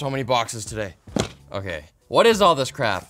so many boxes today. Okay, what is all this crap?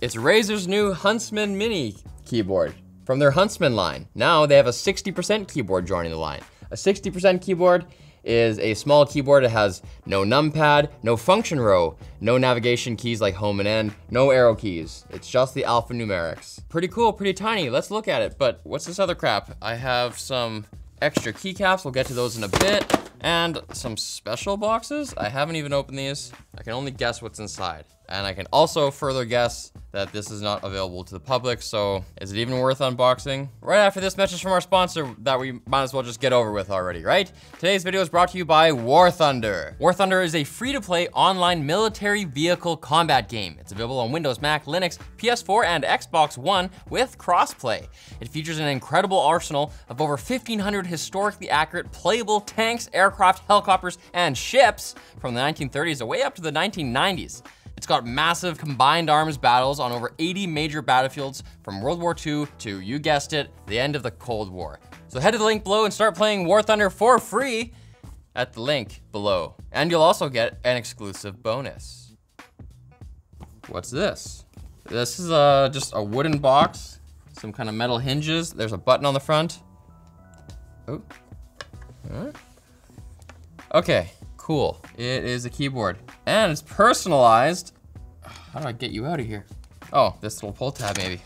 It's Razer's new Huntsman Mini keyboard from their Huntsman line. Now they have a 60% keyboard joining the line. A 60% keyboard is a small keyboard. It has no numpad, no function row, no navigation keys like home and end, no arrow keys. It's just the alphanumerics. Pretty cool, pretty tiny. Let's look at it. But what's this other crap? I have some extra keycaps. We'll get to those in a bit. And some special boxes. I haven't even opened these. I can only guess what's inside. And I can also further guess that this is not available to the public, so is it even worth unboxing? Right after this message from our sponsor that we might as well just get over with already, right? Today's video is brought to you by War Thunder. War Thunder is a free-to-play online military vehicle combat game. It's available on Windows, Mac, Linux, PS4, and Xbox One with crossplay. It features an incredible arsenal of over 1,500 historically accurate playable tanks, aircraft, helicopters, and ships from the 1930s away up to the 1990s. It's got massive combined arms battles on over 80 major battlefields from World War II to, you guessed it, the end of the Cold War. So head to the link below and start playing War Thunder for free at the link below. And you'll also get an exclusive bonus. What's this? This is uh, just a wooden box, some kind of metal hinges. There's a button on the front. Oh. Huh? Okay, cool. It is a keyboard. And it's personalized. How do I get you out of here? Oh, this little pull tab maybe.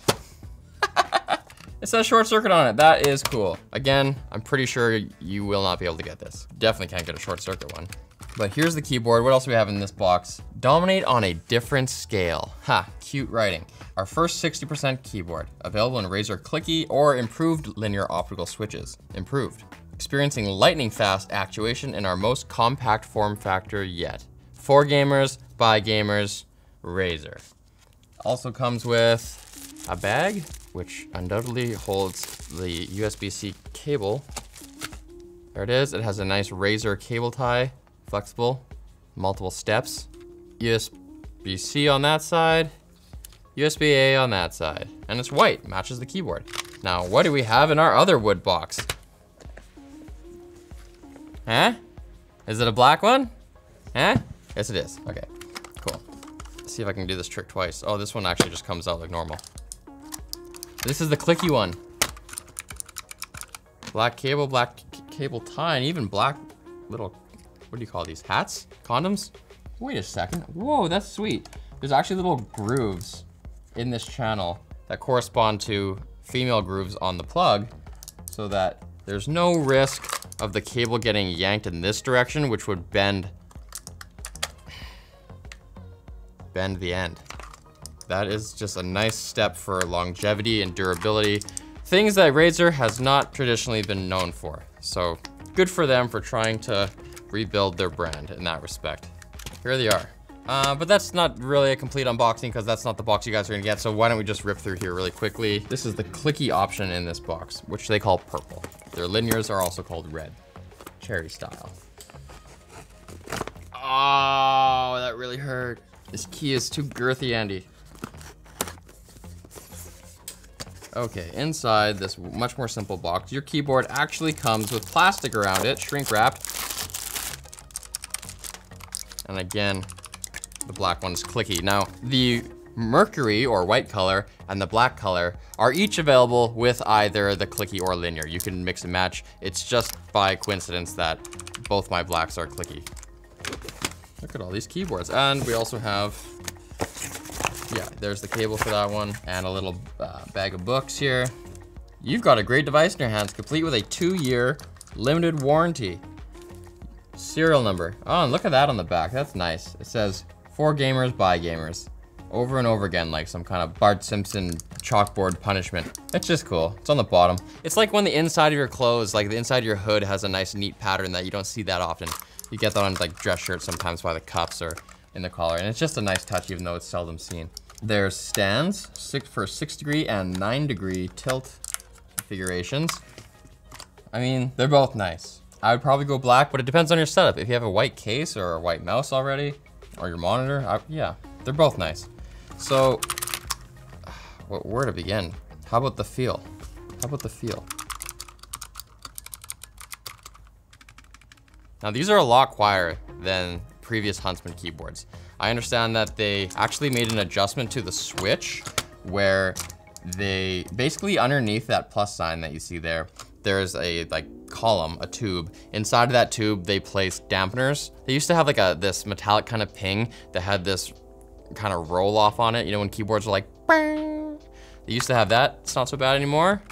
it says short circuit on it. That is cool. Again, I'm pretty sure you will not be able to get this. Definitely can't get a short circuit one. But here's the keyboard. What else do we have in this box? Dominate on a different scale. Ha, cute writing. Our first 60% keyboard, available in Razer Clicky or improved linear optical switches. Improved. Experiencing lightning fast actuation in our most compact form factor yet. For gamers, by gamers, Razer. Also comes with a bag, which undoubtedly holds the USB-C cable. There it is. It has a nice Razer cable tie, flexible, multiple steps. USB-C on that side, USB-A on that side. And it's white, matches the keyboard. Now, what do we have in our other wood box? Huh? Is it a black one? Huh? Yes, it is. Okay, see if I can do this trick twice. Oh, this one actually just comes out like normal. This is the clicky one. Black cable, black cable tie, and even black little, what do you call these, hats? Condoms? Wait a second. Whoa, that's sweet. There's actually little grooves in this channel that correspond to female grooves on the plug so that there's no risk of the cable getting yanked in this direction, which would bend bend the end. That is just a nice step for longevity and durability, things that Razer has not traditionally been known for. So good for them for trying to rebuild their brand in that respect. Here they are. Uh, but that's not really a complete unboxing because that's not the box you guys are gonna get. So why don't we just rip through here really quickly. This is the clicky option in this box, which they call purple. Their linears are also called red, cherry style. Oh, that really hurt. This key is too girthy, Andy. Okay, inside this much more simple box, your keyboard actually comes with plastic around it, shrink wrapped. And again, the black one is clicky. Now, the mercury or white color and the black color are each available with either the clicky or linear. You can mix and match. It's just by coincidence that both my blacks are clicky. Look at all these keyboards. And we also have, yeah, there's the cable for that one and a little uh, bag of books here. You've got a great device in your hands, complete with a two-year limited warranty. Serial number. Oh, and look at that on the back. That's nice. It says, for gamers, by gamers. Over and over again, like some kind of Bart Simpson chalkboard punishment. It's just cool. It's on the bottom. It's like when the inside of your clothes, like the inside of your hood has a nice neat pattern that you don't see that often. You get that on like dress shirts sometimes by the cuffs are in the collar. And it's just a nice touch even though it's seldom seen. There's stands six, for six degree and nine degree tilt configurations. I mean, they're both nice. I would probably go black, but it depends on your setup. If you have a white case or a white mouse already, or your monitor, I, yeah, they're both nice. So, where to begin? How about the feel? How about the feel? Now these are a lot quieter than previous Huntsman keyboards. I understand that they actually made an adjustment to the switch where they basically underneath that plus sign that you see there, there's a like column, a tube. Inside of that tube, they place dampeners. They used to have like a this metallic kind of ping that had this kind of roll off on it. You know, when keyboards are like, Bang! they used to have that. It's not so bad anymore.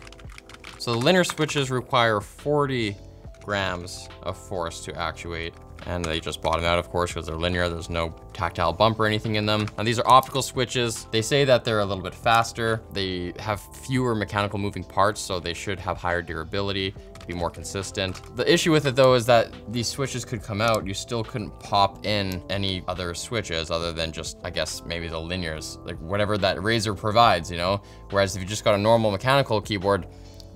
So the linear switches require 40 grams of force to actuate. And they just bottom out, of course, because they're linear. There's no tactile bump or anything in them. And these are optical switches. They say that they're a little bit faster. They have fewer mechanical moving parts, so they should have higher durability be more consistent. The issue with it though is that these switches could come out, you still couldn't pop in any other switches other than just, I guess, maybe the linears, like whatever that Razer provides, you know? Whereas if you just got a normal mechanical keyboard,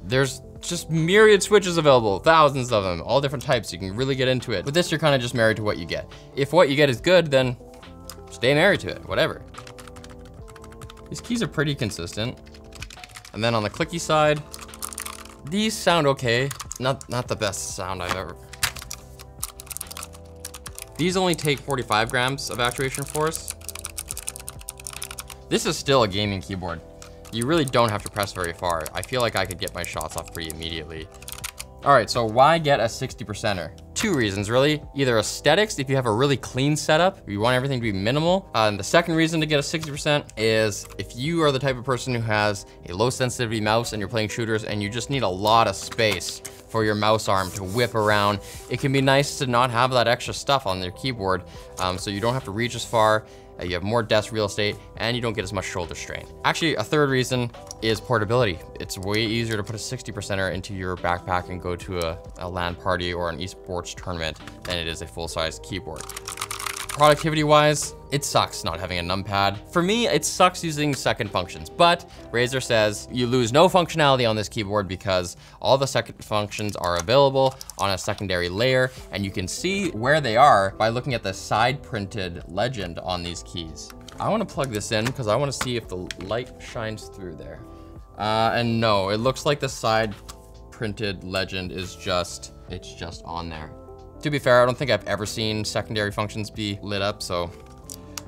there's just myriad switches available, thousands of them, all different types. You can really get into it. With this, you're kind of just married to what you get. If what you get is good, then stay married to it, whatever. These keys are pretty consistent. And then on the clicky side, these sound okay. Not, not the best sound I've ever. These only take 45 grams of actuation force. This is still a gaming keyboard. You really don't have to press very far. I feel like I could get my shots off pretty immediately. All right, so why get a 60%er? Two reasons, really. Either aesthetics, if you have a really clean setup, you want everything to be minimal. Uh, and the second reason to get a 60% is if you are the type of person who has a low sensitivity mouse and you're playing shooters and you just need a lot of space for your mouse arm to whip around, it can be nice to not have that extra stuff on your keyboard um, so you don't have to reach as far Uh, you have more desk real estate, and you don't get as much shoulder strain. Actually, a third reason is portability. It's way easier to put a 60%er into your backpack and go to a, a LAN party or an esports tournament than it is a full-size keyboard. Productivity wise, it sucks not having a numpad. For me, it sucks using second functions, but Razer says you lose no functionality on this keyboard because all the second functions are available on a secondary layer, and you can see where they are by looking at the side printed legend on these keys. I wanna plug this in because I wanna see if the light shines through there. Uh, and no, it looks like the side printed legend is just, it's just on there. To be fair, I don't think I've ever seen secondary functions be lit up, so.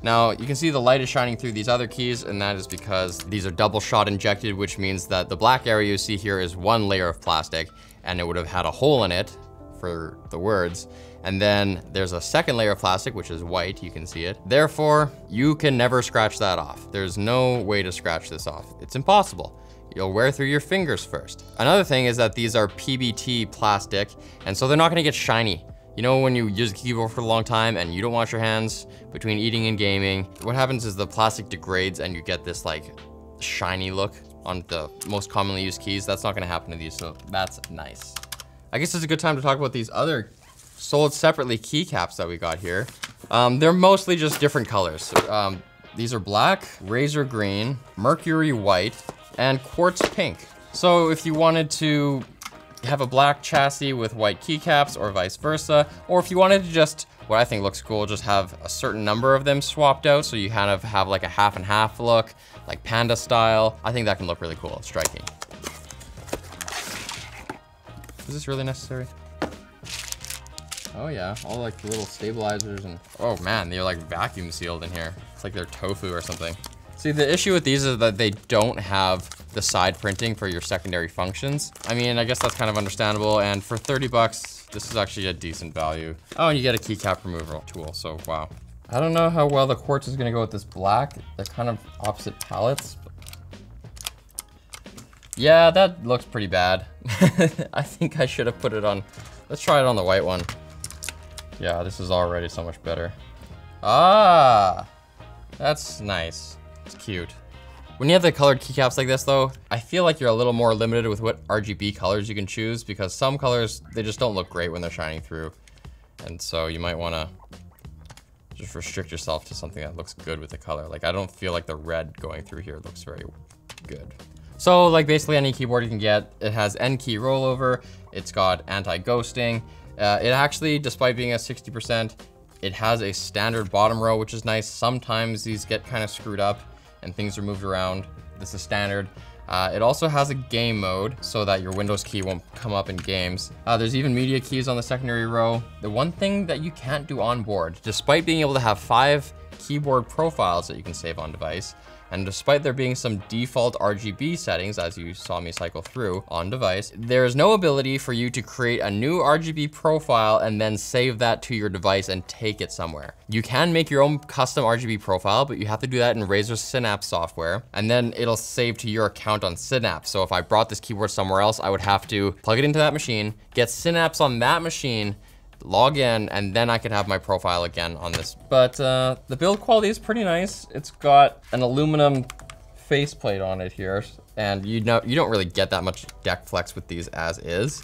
Now, you can see the light is shining through these other keys, and that is because these are double shot injected, which means that the black area you see here is one layer of plastic, and it would have had a hole in it for the words. And then there's a second layer of plastic, which is white, you can see it. Therefore, you can never scratch that off. There's no way to scratch this off. It's impossible you'll wear through your fingers first. Another thing is that these are PBT plastic, and so they're not gonna get shiny. You know when you use a keyboard for a long time and you don't wash your hands between eating and gaming, what happens is the plastic degrades and you get this like shiny look on the most commonly used keys. That's not gonna happen to these, so that's nice. I guess it's a good time to talk about these other sold separately keycaps that we got here. Um, they're mostly just different colors. Um, these are black, Razer green, mercury white, and quartz pink. So if you wanted to have a black chassis with white keycaps or vice versa. Or if you wanted to just, what I think looks cool, just have a certain number of them swapped out so you kind of have like a half and half look, like panda style. I think that can look really cool, striking. Is this really necessary? Oh yeah, all like the little stabilizers and, oh man, they're like vacuum sealed in here. It's like they're tofu or something. See, the issue with these is that they don't have the side printing for your secondary functions. I mean, I guess that's kind of understandable. And for 30 bucks, this is actually a decent value. Oh, and you get a keycap removal tool, so wow. I don't know how well the quartz is gonna go with this black. They're kind of opposite palettes. Yeah, that looks pretty bad. I think I should have put it on, let's try it on the white one. Yeah, this is already so much better. Ah, that's nice. It's cute. When you have the colored keycaps like this though, I feel like you're a little more limited with what RGB colors you can choose because some colors, they just don't look great when they're shining through. And so you might wanna just restrict yourself to something that looks good with the color. Like I don't feel like the red going through here looks very good. So like basically any keyboard you can get, it has N key rollover, it's got anti-ghosting. Uh, it actually, despite being a 60%, it has a standard bottom row, which is nice. Sometimes these get kind of screwed up and things are moved around. This is standard. Uh, it also has a game mode so that your Windows key won't come up in games. Uh, there's even media keys on the secondary row. The one thing that you can't do on board, despite being able to have five keyboard profiles that you can save on device, and despite there being some default RGB settings, as you saw me cycle through on device, there is no ability for you to create a new RGB profile and then save that to your device and take it somewhere. You can make your own custom RGB profile, but you have to do that in Razer Synapse software, and then it'll save to your account on Synapse. So if I brought this keyboard somewhere else, I would have to plug it into that machine, get Synapse on that machine, log in, and then I could have my profile again on this. But uh, the build quality is pretty nice. It's got an aluminum faceplate on it here, and you know you don't really get that much deck flex with these as is.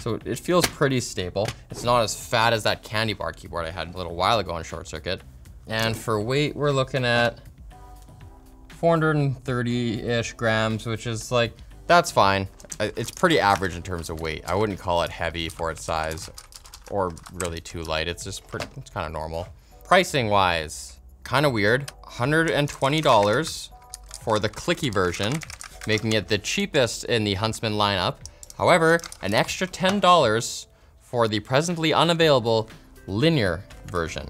So it feels pretty stable. It's not as fat as that candy bar keyboard I had a little while ago on Short Circuit. And for weight, we're looking at 430-ish grams, which is like, that's fine. It's pretty average in terms of weight. I wouldn't call it heavy for its size or really too light. It's just pretty, it's kind of normal. Pricing wise, kind of weird. $120 for the clicky version, making it the cheapest in the Huntsman lineup. However, an extra $10 for the presently unavailable linear version.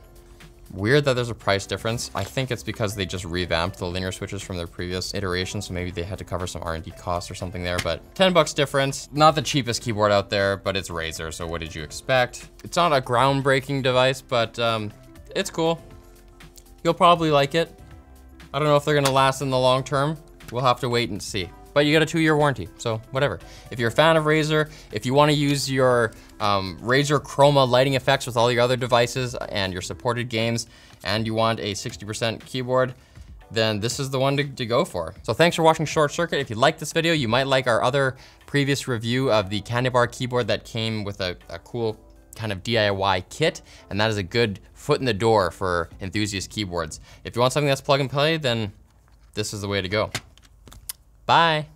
Weird that there's a price difference. I think it's because they just revamped the linear switches from their previous iteration, so maybe they had to cover some R&D costs or something there, but 10 bucks difference. Not the cheapest keyboard out there, but it's Razer, so what did you expect? It's not a groundbreaking device, but um, it's cool. You'll probably like it. I don't know if they're gonna last in the long term. We'll have to wait and see but you get a two year warranty, so whatever. If you're a fan of Razer, if you wanna use your um, Razer Chroma lighting effects with all your other devices and your supported games, and you want a 60% keyboard, then this is the one to, to, go for. So thanks for watching Short Circuit. If you like this video, you might like our other previous review of the Candy Bar keyboard that came with a, a cool kind of DIY kit, and that is a good foot in the door for enthusiast keyboards. If you want something that's plug and play, then this is the way to go. Bye.